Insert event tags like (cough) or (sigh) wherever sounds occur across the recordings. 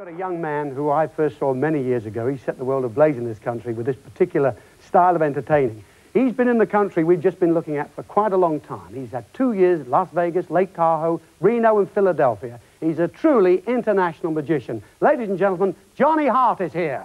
got a young man who I first saw many years ago. He set the world ablaze in this country with this particular style of entertaining. He's been in the country we've just been looking at for quite a long time. He's had two years Las Vegas, Lake Tahoe, Reno, and Philadelphia. He's a truly international magician. Ladies and gentlemen, Johnny Hart is here.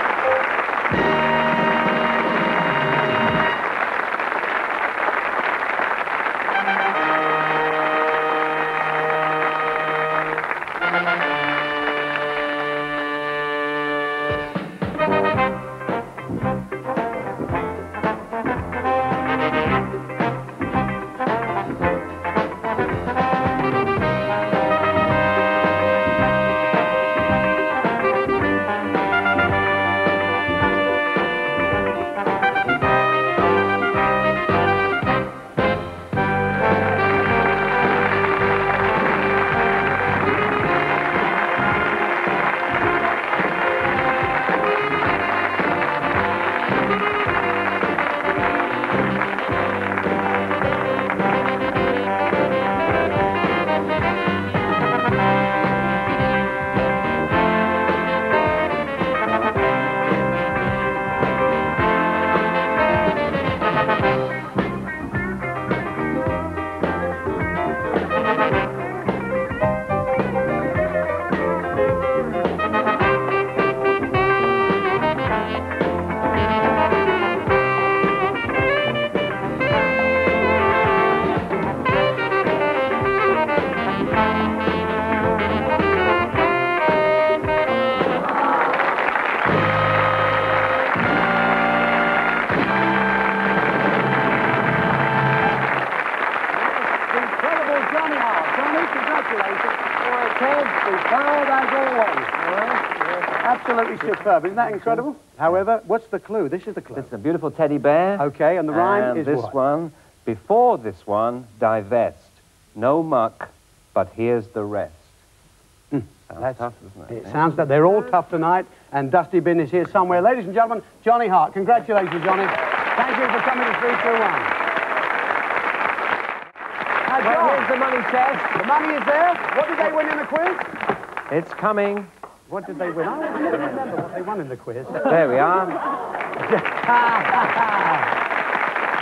Absolutely superb. Isn't that incredible? However, what's the clue? This is the clue. Is a beautiful teddy bear. Okay, and the rhyme and is this what? one. Before this one, divest. No muck, but here's the rest. Hmm. Sounds That's- tough, doesn't it? It sounds that they're all tough tonight, and Dusty Bin is here somewhere. Ladies and gentlemen, Johnny Hart. Congratulations, Johnny. Thank you for coming to 321. Hi, Well, here's the money chest. The money is there. What did they win in the quiz? It's coming. What did they win? I don't remember what they won in the quiz. There we are. (laughs)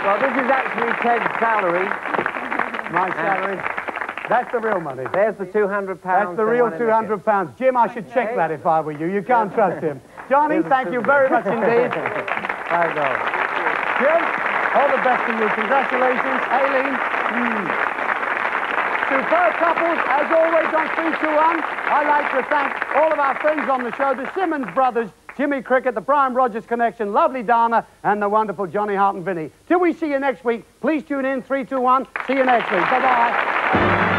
Well, this is actually Ted's salary. My salary. That's the real money. There's the £200. That's the real won in the 200 pounds. Jim, I should check that if I were you. You can't trust him. Johnny, thank you very much indeed. You go. (laughs) Jim, all the best to you. Congratulations. Aileen. Mm. Superb couples, as always on 321. I'd like to thank all of our friends on the show, the Simmons brothers, Jimmy Cricket, the Brian Rogers Connection, lovely Dana, and the wonderful Johnny Hart and Vinny. Till we see you next week, please tune in 321. See you next week. Bye-bye.